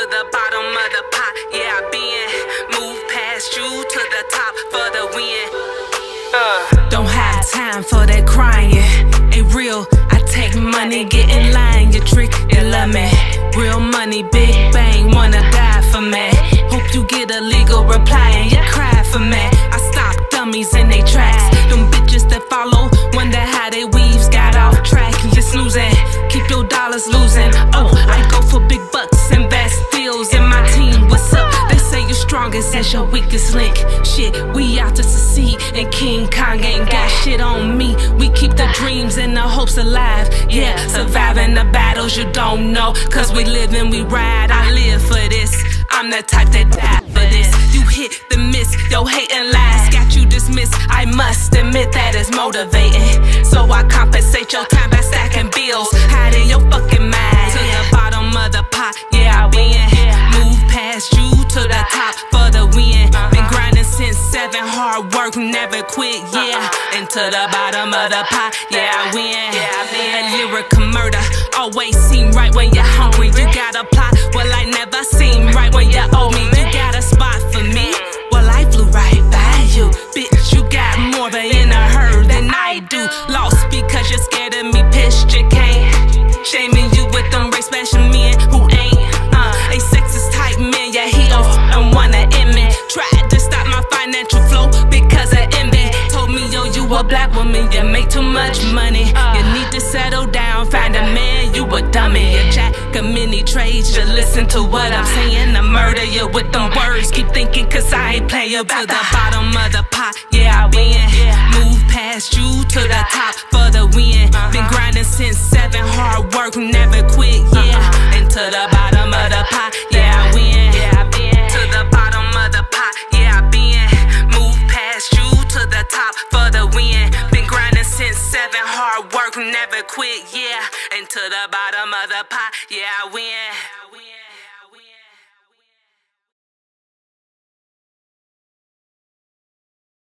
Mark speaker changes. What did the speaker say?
Speaker 1: the bottom of the pot. Yeah, I been move past you to the top for the win. Uh. Don't have time for that crying. Ain't real. I take money, get in line. You trick, you love me. Real money, big bang, wanna die for me. Hope you get a legal reply and you cry for me. I stop dummies in they tracks. Them bitches that follow wonder how they weaves got off track. You snoozing, keep your dollars losing. Deals in my team. What's up? They say you're strongest as your weakest link. Shit, we out to succeed, and King Kong ain't got shit on me. We keep the dreams and the hopes alive. Yeah, surviving the battles you don't know. Cause we live and we ride. I live for this. I'm the type that die for this. You hit the miss, your hating lies got you dismissed. I must admit that it's motivating. So I compensate your time by stacking bills, hiding your fucking mind since hard work, never quit. Yeah, into the bottom of the pot. Yeah, I win. Been lyrical murder. Always seem right when you're hungry. You got a plot. Well, I never seem right when you owe me. You got a spot for me. Well, I flew right by you. Bitch, you got more than in a herd than I do. Lost because you're scared a black woman. You make too much money. You ah. need to settle down. Find a man. You a dummy. You jack a mini trades. You listen to what I'm ah. saying. I murder you with them words. Keep thinking, cause I ain't play you to ah, the bottom of the pot. Yeah, I been move past you to the top for the win. Uh-huh. Been grinding since seven. Hard work, never quit. 11 hard work, never quit, yeah. And to the bottom of the pot, yeah, I win.